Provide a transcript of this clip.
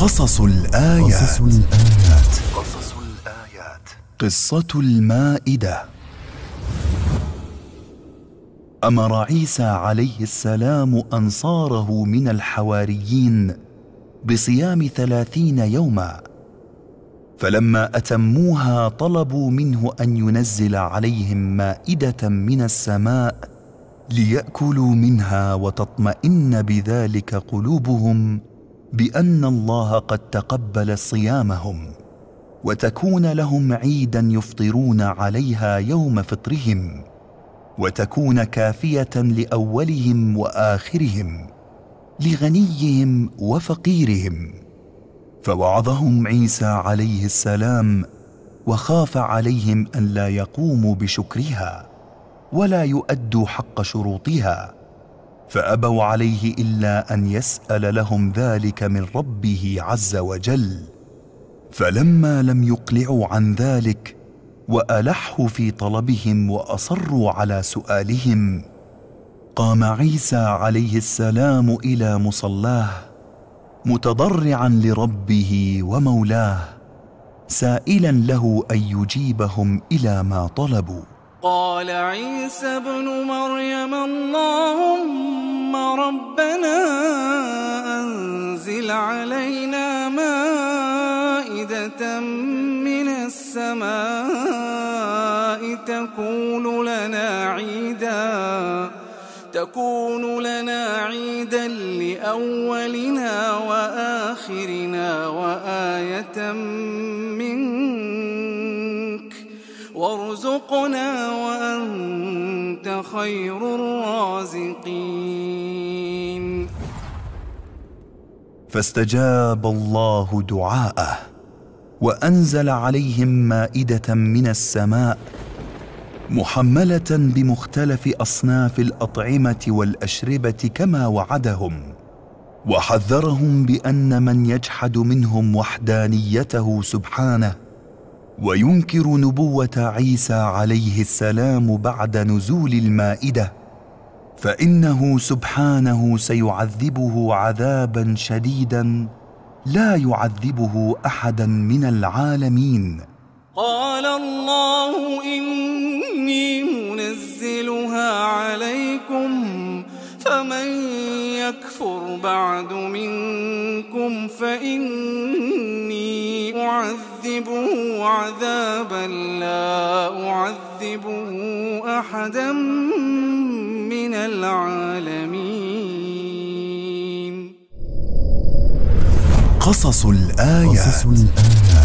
قصص الآيات. قصص الآيات. قصص الآيات. قصة المائدة. أمر عيسى عليه السلام أنصاره من الحواريين بصيام ثلاثين يوما. فلما أتموها طلبوا منه أن ينزل عليهم مائدة من السماء ليأكلوا منها وتطمئن بذلك قلوبهم بأن الله قد تقبل صيامهم وتكون لهم عيدا يفطرون عليها يوم فطرهم وتكون كافية لأولهم وآخرهم لغنيهم وفقيرهم. فوعظهم عيسى عليه السلام وخاف عليهم أن لا يقوموا بشكرها ولا يؤدوا حق شروطها. فأبوا عليه إلا أن يسأل لهم ذلك من ربه عز وجل. فلما لم يقلعوا عن ذلك وألحوا في طلبهم وأصروا على سؤالهم قام عيسى عليه السلام إلى مصلاه متضرعا لربه ومولاه سائلا له أن يجيبهم إلى ما طلبوا. قال عيسى ابن مريم اللهم ربنا أنزل علينا مائدة من السماء تكون لنا عيدا تكون لنا عيدا لأولنا وآخرنا وآية وارزقنا وأنت خير الرازقين. فاستجاب الله دعاءه وأنزل عليهم مائدة من السماء محملة بمختلف أصناف الأطعمة والأشربة كما وعدهم وحذرهم بأن من يجحد منهم وحدانيته سبحانه وينكر نبوة عيسى عليه السلام بعد نزول المائدة فإنه سبحانه سيعذبه عذابا شديدا لا يعذبه احدا من العالمين. قال الله إني منزلها عليكم فمن يكفر بعد منكم اعذب أعذبه عذابا لا أعذبه أحدا من العالمين. قصص الآيات, قصص الآيات.